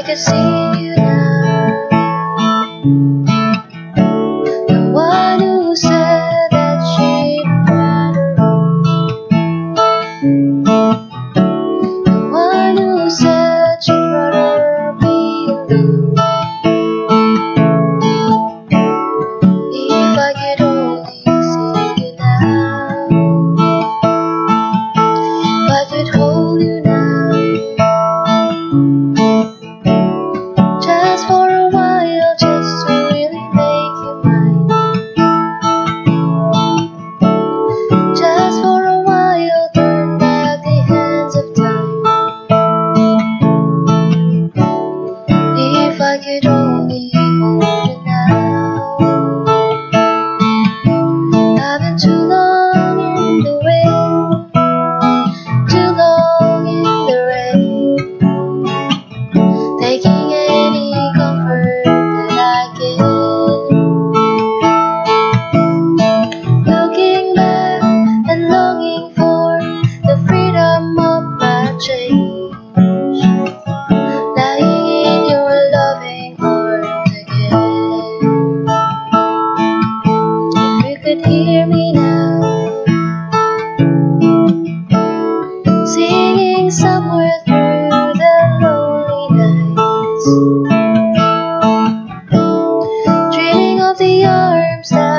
I could see you. Singing somewhere through the lonely nights. Dreaming of the arms that